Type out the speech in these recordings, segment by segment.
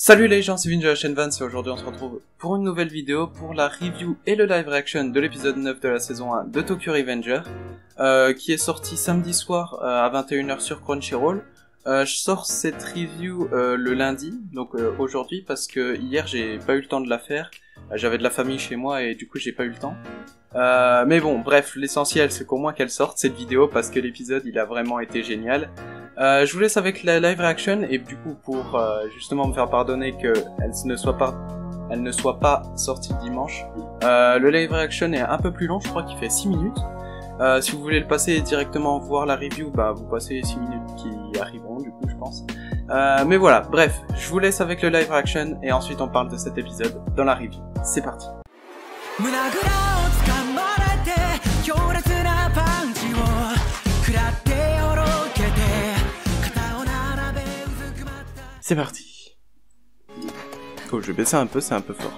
Salut les gens, c'est Vin de la chaîne Vance et aujourd'hui on se retrouve pour une nouvelle vidéo pour la review et le live reaction de l'épisode 9 de la saison 1 de Tokyo Revenger euh, qui est sorti samedi soir euh, à 21h sur Crunchyroll. Euh, je sors cette review euh, le lundi, donc euh, aujourd'hui parce que hier j'ai pas eu le temps de la faire, j'avais de la famille chez moi et du coup j'ai pas eu le temps. Mais bon, bref, l'essentiel c'est qu'au moins qu'elle sorte cette vidéo parce que l'épisode il a vraiment été génial. Euh, je vous laisse avec la live reaction et du coup pour euh, justement me faire pardonner que elle ne soit pas sortie dimanche. Euh, le live reaction est un peu plus long, je crois qu'il fait 6 minutes. Si vous voulez le passer directement voir la review, bah vous passez les 6 minutes qui arriveront du coup je pense. Mais voilà, bref, je vous laisse avec le live reaction et ensuite on parle de cet épisode dans la review. C'est parti. C'est parti. Oh, je vais baisser un peu, c'est un peu fort.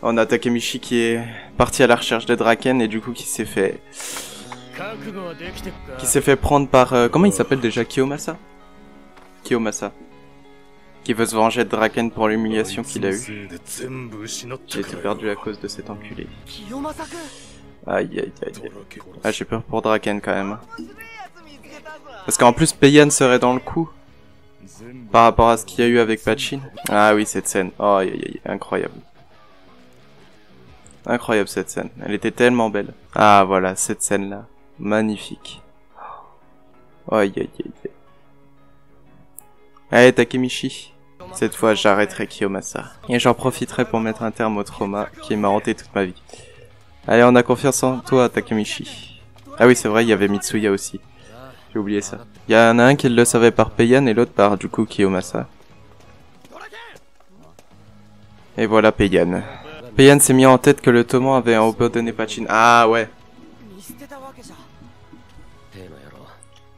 On a Takemichi qui est parti à la recherche des Draken et du coup qui s'est fait... Qui s'est fait prendre par... Euh, comment il s'appelle déjà? Kiyomasa Kiyomasa. Qui veut se venger de Draken pour l'humiliation qu'il a eue. J'ai été perdu à cause de cet enculé. Aïe aïe aïe. Ah j'ai peur pour Draken quand même. Hein. Parce qu'en plus Payan serait dans le coup par rapport à ce qu'il y a eu avec Pachin. Ah oui cette scène. Oh aïe aïe incroyable. Incroyable cette scène. Elle était tellement belle. Ah voilà cette scène là. Magnifique. Aïe aïe aïe aïe. Allez Takemichi. Cette fois j'arrêterai Kiyomasa. Et j'en profiterai pour mettre un terme au trauma qui m'a hanté toute ma vie. Allez, on a confiance en toi, Takemichi. Ah oui, c'est vrai, il y avait Mitsuya aussi. J'ai oublié ça. Ah, il y en a un qui le savait par Peiyan et l'autre par du coup Kiyomasa. Et voilà Peiyan. Peiyan s'est mis en tête que le Toman avait un robot de Ah ouais.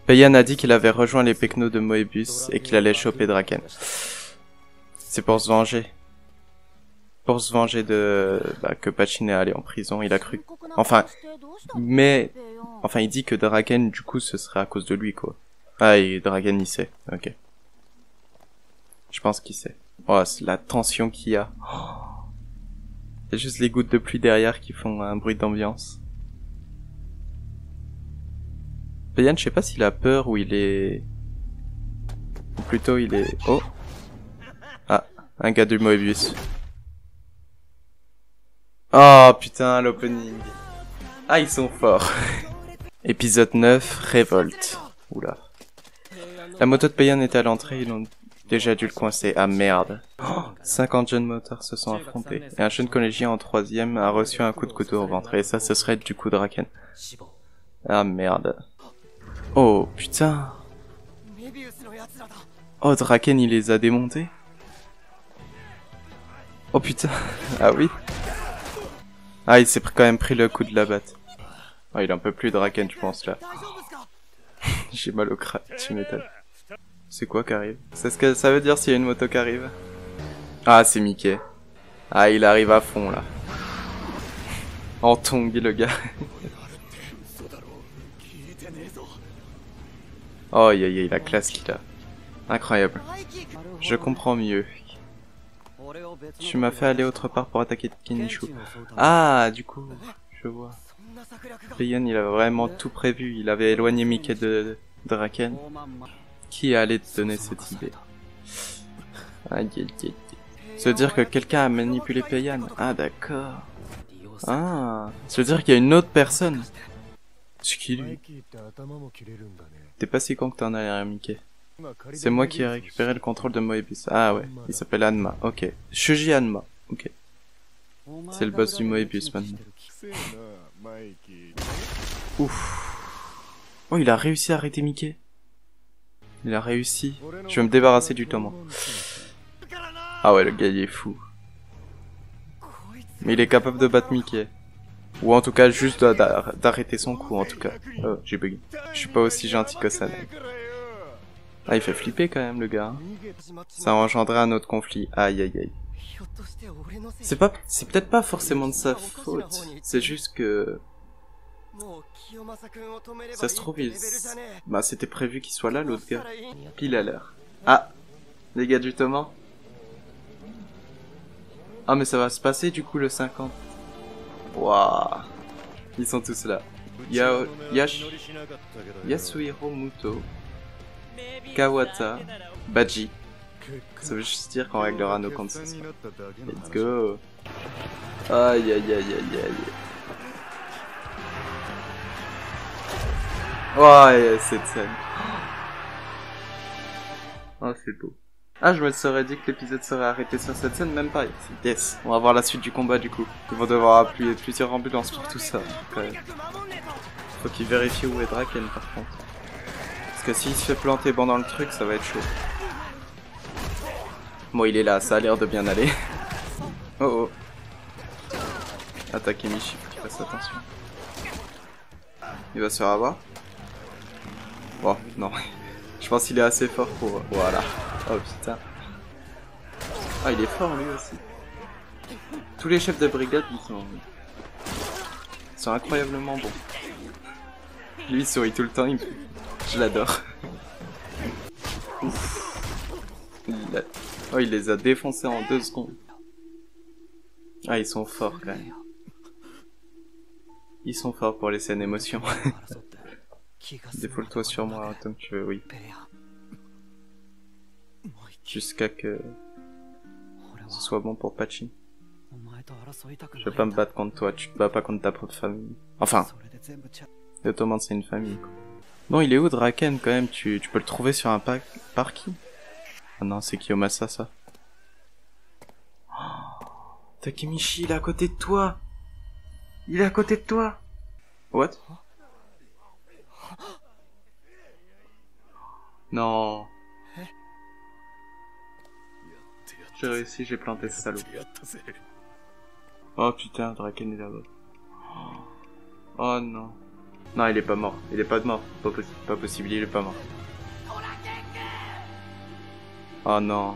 Peiyan a dit qu'il avait rejoint les Pecnos de Moebius et qu'il allait choper Draken. C'est pour se venger. Pour se venger de bah, que Pachin est allé en prison, il a cru. Enfin, mais enfin il dit que Draken du coup ce serait à cause de lui quoi. Ah et Draken il sait. OK. Je pense qu'il sait. Oh, c'est la tension qu'il y a. Oh. C'est juste les gouttes de pluie derrière qui font un bruit d'ambiance. Payan, je sais pas s'il a peur ou il est... Ou plutôt il est... Oh Ah, un gars du Moebius. Oh putain, l'opening. Ah, ils sont forts. Épisode 9, révolte. Oula. La moto de Payan était à l'entrée, ils ont déjà dû le coincer. Ah merde. 50 jeunes motards se sont affrontés. Et un jeune collégien en troisième a reçu un coup de couteau au ventre. Et ça, ce serait du coup de Ah merde. Oh putain. Oh, Draken, il les a démontés. Oh putain. Ah oui. Ah, il s'est quand même pris le coup de la batte. Ah, il est un peu plus Draken, je pense, là. J'ai mal au crâne, tu m'étonnes. C'est quoi qui arrive? C'est ce que ça veut dire s'il y a une moto qui arrive? Ah, c'est Mickey. Ah, il arrive à fond, là. En tongue, le gars. oh, aïe aïe, la classe qu'il a. Incroyable. Je comprends mieux. Tu m'as fait aller autre part pour attaquer Kenichu. Ah, du coup, je vois. Rion, il avait vraiment tout prévu. Il avait éloigné Mickey de Draken. Qui allait te donner cette idée? Se dire que quelqu'un a manipulé Payan. Ah d'accord. Ah, se dire qu'il y a une autre personne. Qui lui? T'es pas si con que t'en as l'air, Mickey. C'est moi qui ai récupéré le contrôle de Moebius. Ah ouais, il s'appelle Anma. Ok. Shuji Anma. Ok. C'est le boss du Moebius maintenant. Ouf. Oh, il a réussi à arrêter Mickey. Il a réussi. Je vais me débarrasser du Toman. Ah ouais, le gars il est fou. Mais il est capable de battre Mickey. Ou en tout cas juste d'a- d'a- d'arrêter son coup en tout cas. Oh, j'ai bugué. Je suis pas aussi gentil que ça. Ah, il fait flipper quand même le gars. hein. Ça a engendré un autre conflit. Aïe aïe aïe. C'est pas, c'est peut-être pas forcément de sa faute. C'est juste que. Ça se trouve, bah c'était prévu qu'il soit là, l'autre gars. Pile à l'heure. Ah, les gars du Thomas. Ah mais ça va se passer du coup le 50. Waouh. Ils sont tous là. Yao... Yash... Yasuhiro Muto, Kawata, Baji, ça veut juste dire qu'on réglera nos comptes. Let's go. Aïe aïe aïe aïe aïe. Ouais, cette scène. Oh, c'est beau. Ah, je me serais dit que l'épisode serait arrêté sur cette scène, même pas. Yes, on va voir la suite du combat du coup. Ils vont devoir appuyer plusieurs ambulances pour tout ça. Quand même. Faut qu'ils vérifient où est Draken par contre. Parce que s'il se fait planter pendant le truc, ça va être chaud. Bon, il est là, ça a l'air de bien aller. Oh oh. Attaquer Michi, faut qu'il fasse attention. Il va se faire avoir Oh, non. Je pense qu'il est assez fort pour... Voilà. Oh putain. Ah, il est fort lui aussi. Tous les chefs de brigade, ils sont... Ils sont incroyablement bons. Lui, il sourit tout le temps, il... je l'adore. Ouf. Il Oh, il les a défoncés en deux secondes. Ah, ils sont forts quand même. Ils sont forts pour les scènes émotions. Défoule-toi sur moi tant que tu veux, oui. Jusqu'à que ce soit bon pour Pachin. Je vais pas me battre contre toi, tu te bats pas contre ta propre famille. Enfin, le c'est une famille. Bon, il est où Draken quand même? Tu, peux le trouver sur un pa parking Ah non, c'est Kiyomasa ça. Oh, Takemichi, il est à côté de toi Il est à côté de toi What? Non. J'ai réussi, j'ai planté ce salaud. Oh putain, Draken est là-bas. Oh non. Non, il est pas mort. Il est pas mort. Pas, pas possible, il est pas mort. Oh non.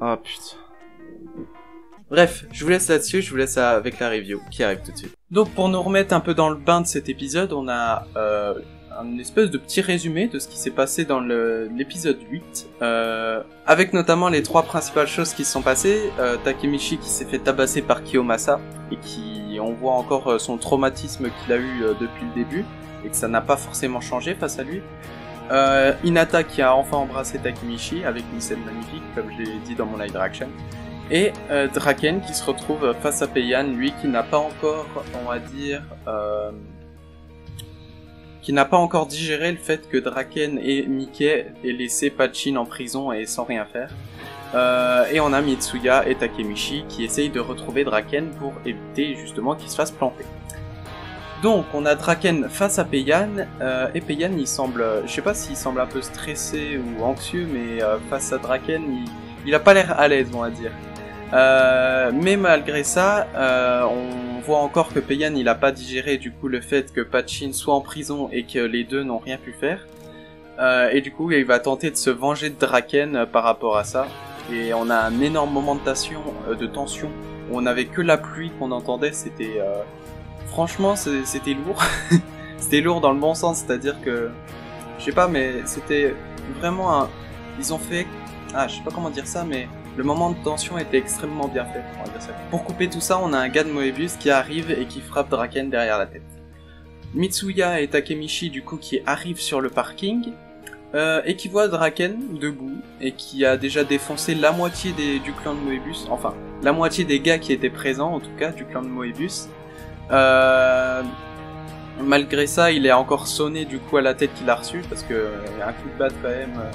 Oh putain. Bref, je vous laisse là-dessus, je vous laisse avec la review qui arrive tout de suite. Donc pour nous remettre un peu dans le bain de cet épisode, on a euh, un espèce de petit résumé de ce qui s'est passé dans l'épisode 8, euh, avec notamment les trois principales choses qui se sont passées. Euh, Takemichi qui s'est fait tabasser par Kiyomasa, et qui, on voit encore euh, son traumatisme qu'il a eu depuis le début, et que ça n'a pas forcément changé face à lui. Euh, Hinata qui a enfin embrassé Takemichi avec une scène magnifique, comme je l'ai dit dans mon live action. Et euh, Draken qui se retrouve face à Peiyan, lui qui n'a pas encore, on va dire, euh, qui n'a pas encore digéré le fait que Draken et Mickey aient laissé Pachin en prison et sans rien faire. Et on a Mitsuya et Takemichi qui essayent de retrouver Draken pour éviter justement qu'il se fasse planter. Donc on a Draken face à Peiyan, euh, et Peiyan il semble, je sais pas s'il semble un peu stressé ou anxieux, mais euh, face à Draken il, a pas l'air à l'aise on va dire. Euh, mais malgré ça, euh, on voit encore que Peiyan il a pas digéré du coup le fait que Pachin soit en prison et que les deux n'ont rien pu faire. Euh, et du coup il va tenter de se venger de Draken euh, par rapport à ça. Et on a un énorme moment de tension, euh, où on avait que la pluie qu'on entendait. C'était euh, franchement c'était lourd. c'était lourd dans le bon sens, c'est-à-dire que je sais pas, mais c'était vraiment un. Ils ont fait ah je sais pas comment dire ça, mais le moment de tension était extrêmement bien fait. on dire ça. Pour couper tout ça, on a un gars de Moebius qui arrive et qui frappe Draken derrière la tête. Mitsuya et Takemichi du coup qui arrivent sur le parking euh, et qui voient Draken debout et qui a déjà défoncé la moitié des, du clan de Moebius, enfin la moitié des gars qui étaient présents en tout cas du clan de Moebius. Euh, malgré ça, il est encore sonné du coup à la tête qu'il a reçu parce que euh, un coup de batte quand même. euh,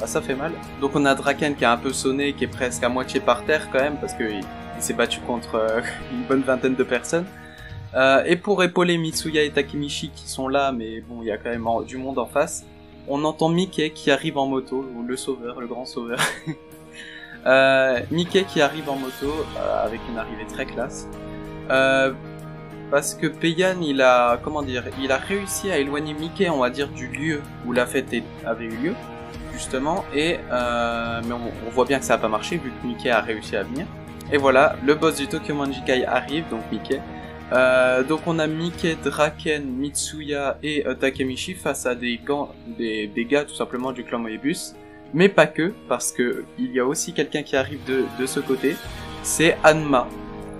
bah, ça fait mal. Donc on a Draken qui est un peu sonné, qui est presque à moitié par terre quand même, parce qu'il il, s'est battu contre une bonne vingtaine de personnes. Et pour épauler Mitsuya et Takemichi qui sont là, mais bon, il y a quand même du monde en face, on entend Mickey qui arrive en moto, le sauveur, le grand sauveur. Mickey qui arrive en moto, avec une arrivée très classe. Parce que Peiyan, il a, comment dire, il a réussi à éloigner Mickey, on va dire, du lieu où la fête avait eu lieu justement, et euh, mais on, voit bien que ça n'a pas marché vu que Mickey a réussi à venir. Et voilà, le boss du Tokyo Manjikai arrive, donc Mickey. Euh, donc on a Mickey, Draken, Mitsuya et euh, Takemichi face à des, gants, des, gars tout simplement du clan Moebius. Mais pas que, parce que il y a aussi quelqu'un qui arrive de, de ce côté, c'est Anma,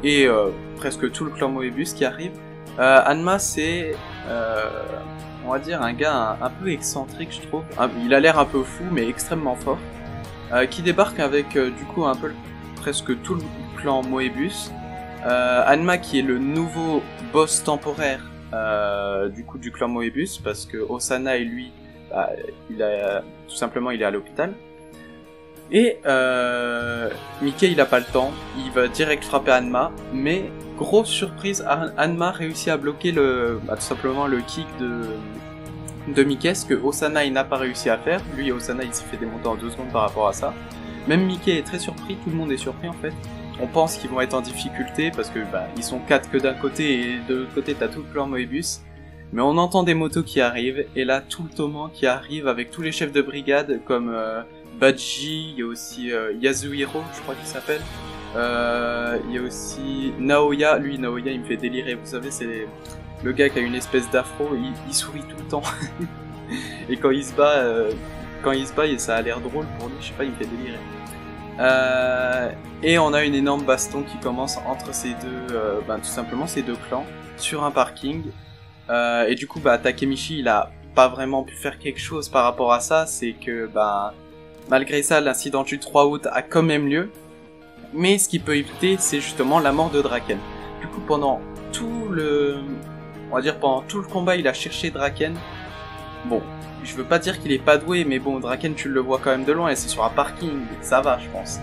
et euh, presque tout le clan Moebius qui arrive. Euh, Anma, c'est, euh, on va dire, un gars un, peu excentrique, je trouve. Il a l'air un peu fou, mais extrêmement fort. euh, qui débarque avec, du coup, un peu presque tout le clan Moebius. Anma, qui est le nouveau boss temporaire du coup du clan Moebius, parce que Osana et lui, bah, il a, tout simplement, il est à l'hôpital. Et euh, Mickey, il a pas le temps, il va direct frapper Anma, mais grosse surprise, An- Anma réussit à bloquer le, bah, simplement le kick de, de ce que Osana n'a pas réussi à faire. Lui, Osana, il s'est fait démonter en deux secondes par rapport à ça. Même Mickey est très surpris, tout le monde est surpris en fait. On pense qu'ils vont être en difficulté parce que bah, ils sont quatre que d'un côté et de l'autre côté t'as tout le clan Moebius. Mais on entend des motos qui arrivent et là tout le Toman qui arrive avec tous les chefs de brigade comme euh, Baji, il y a aussi euh, Yasuhiro, je crois qu'il s'appelle. Euh, Il y a aussi Naoya, lui Naoya il me fait délirer, vous savez c'est le gars qui a une espèce d'afro, il, sourit tout le temps. et quand il se bat, euh, quand il se bat, ça a l'air drôle pour lui, je sais pas, il me fait délirer. Euh, et on a une énorme baston qui commence entre ces deux, ben, tout simplement ces deux clans sur un parking. Et du coup, bah, Takemichi, il a pas vraiment pu faire quelque chose par rapport à ça. C'est que, bah, malgré ça, l'incident du 3 août a quand même lieu. Mais ce qui peut éviter, c'est justement la mort de Draken. Du coup, pendant tout le, on va dire tout le combat, il a cherché Draken. Bon, je veux pas dire qu'il est pas doué, mais bon, Draken, tu le vois quand même de loin et c'est sur un parking, ça va, je pense.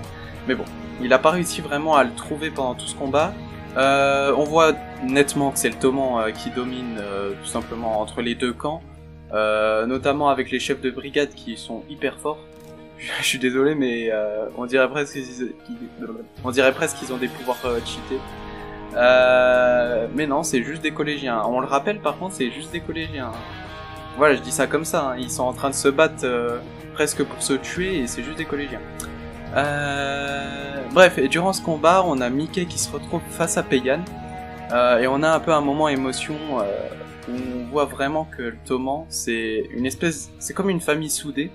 Mais bon, il a pas réussi vraiment à le trouver pendant tout ce combat. Euh, on voit nettement que c'est le Toman euh, qui domine euh, tout simplement entre les deux camps, notamment avec les chefs de brigade qui sont hyper forts. Je suis désolé, mais euh, on dirait presque qu'ils, on dirait presque qu'ils ont des pouvoirs euh, cheatés. Euh, mais non, c'est juste des collégiens. On le rappelle, par contre, c'est juste des collégiens. Voilà, je dis ça comme ça. hein. Ils sont en train de se battre euh, presque pour se tuer et c'est juste des collégiens. Bref, et durant ce combat, on a Mickey qui se retrouve face à Payan. Et on a un peu un moment émotion où on voit vraiment que le Toman, c'est une espèce, c'est comme une famille soudée.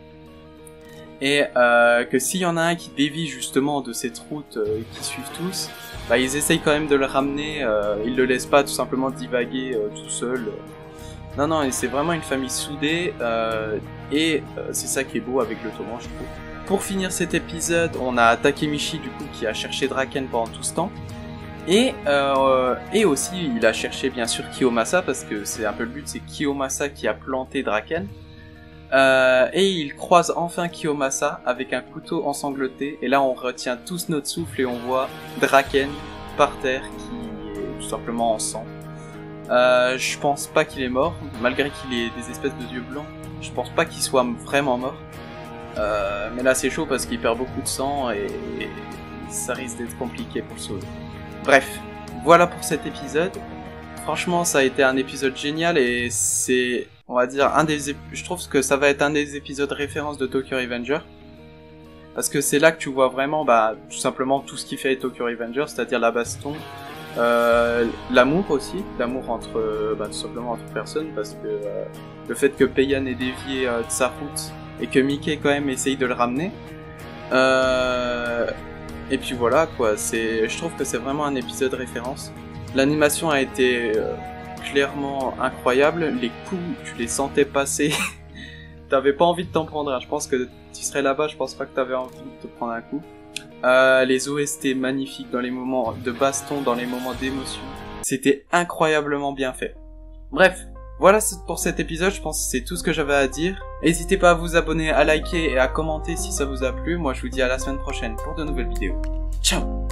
Et euh, que s'il y en a un qui dévie justement de cette route euh, qui suivent tous, bah, ils essayent quand même de le ramener. Euh, ils le laissent pas tout simplement divaguer euh, tout seul. Non, non, c'est vraiment une famille soudée. euh, et euh, c'est ça qui est beau avec le Toman, je trouve. Pour finir cet épisode, on a Takemichi du coup qui a cherché Draken pendant tout ce temps. Et, et aussi, il a cherché bien sûr Kiyomasa parce que c'est un peu le but, c'est Kiyomasa qui a planté Draken. Euh, et il croise enfin Kiyomasa avec un couteau ensanglanté. Et là, on retient tous notre souffle et on voit Draken par terre qui est tout simplement en sang. Euh, je pense pas qu'il est mort, malgré qu'il ait des espèces de yeux blancs. Je pense pas qu'il soit vraiment mort. Euh, mais là, c'est chaud parce qu'il perd beaucoup de sang et, et ça risque d'être compliqué pour le sauver. Bref, voilà pour cet épisode. Franchement, ça a été un épisode génial et c'est, on va dire, un des, je trouve que ça va être un des épisodes références de Tokyo Revenger. Parce que c'est là que tu vois vraiment, bah, tout simplement tout ce qui fait Tokyo Revenger, c'est-à-dire la baston, euh, l'amour aussi, l'amour entre, euh, bah, tout simplement entre personnes, parce que euh, le fait que Payan ait dévié de sa route et que Mickey quand même essaye de le ramener. Et puis voilà quoi, c'est, je trouve que c'est vraiment un épisode référence. L'animation a été clairement incroyable, les coups tu les sentais passer, t'avais pas envie de t'en prendre. un. Je pense que tu serais là-bas, je pense pas que t'avais envie de te prendre un coup. Euh, les OST magnifiques dans les moments de baston, dans les moments d'émotion. C'était incroyablement bien fait. Bref, voilà pour cet épisode, je pense que c'est tout ce que j'avais à dire. N'hésitez pas à vous abonner, à liker et à commenter si ça vous a plu. Moi je vous dis à la semaine prochaine pour de nouvelles vidéos. Ciao